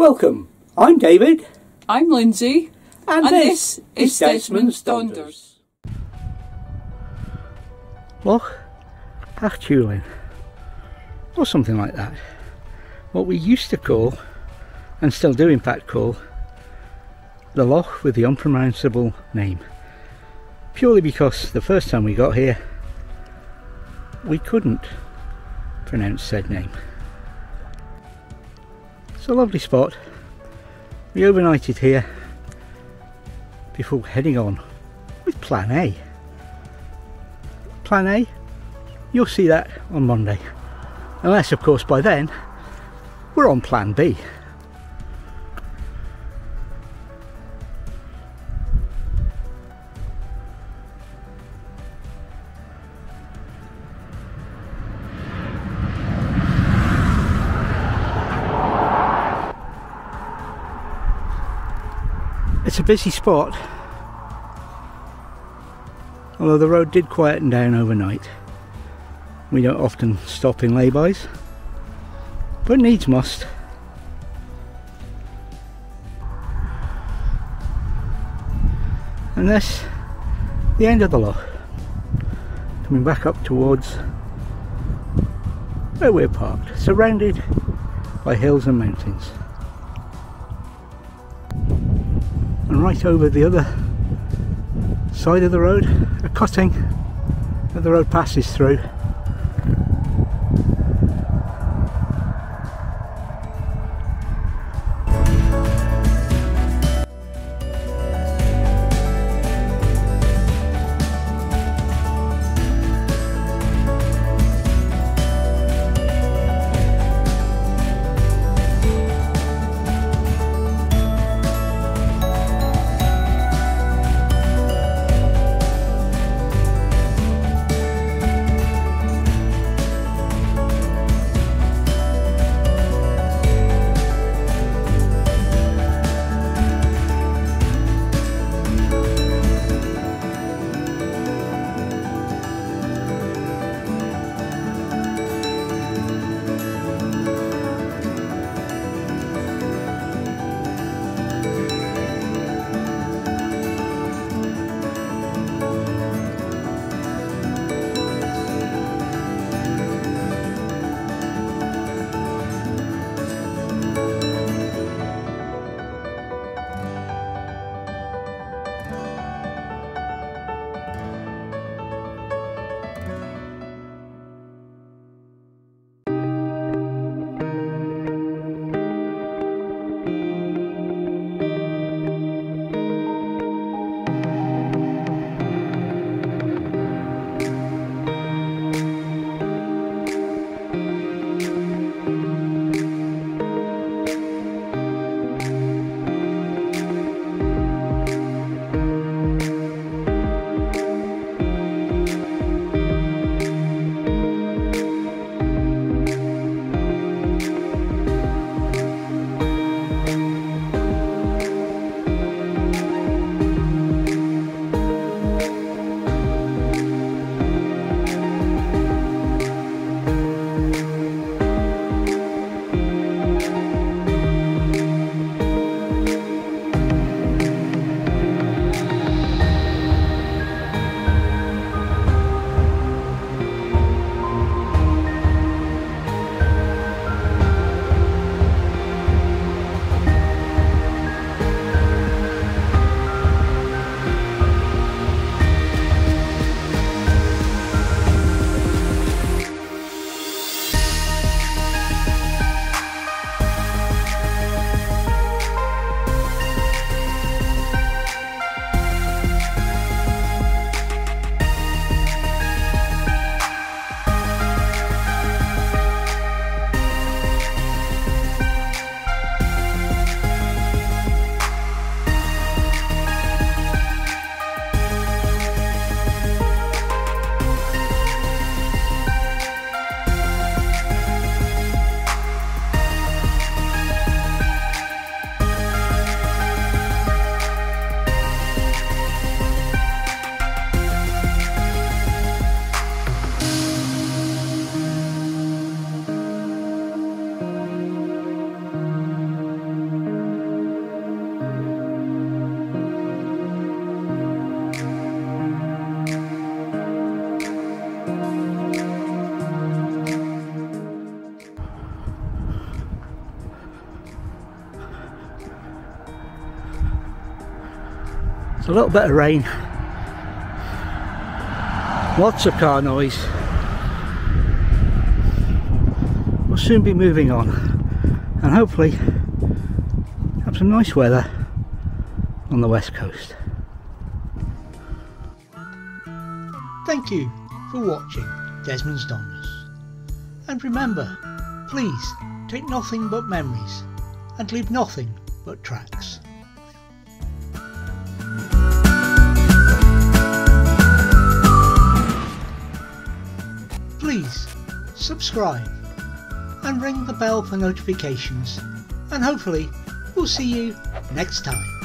Welcome. I'm David. I'm Lindsay, And, and this is Desmond's Donders. Loch a' Chuilinn. Or something like that. What we used to call, and still do in fact call, the loch with the unpronounceable name. Purely because the first time we got here, we couldn't pronounce said name. A lovely spot. We overnighted here before heading on with Plan A. Plan A, you'll see that on Monday. Unless, of course, by then we're on Plan B. busy spot, although the road did quieten down overnight. We don't often stop in laybys, but needs must. And this, the end of the loch. Coming back up towards where we're parked, surrounded by hills and mountains. Right over the other side of the road, a cutting that the road passes through. A little bit of rain. Lots of car noise. We'll soon be moving on and hopefully have some nice weather on the west coast. Thank you for watching Desmond's Donders. And remember, please take nothing but memories and leave nothing but tracks. Please subscribe and ring the bell for notifications and hopefully we'll see you next time.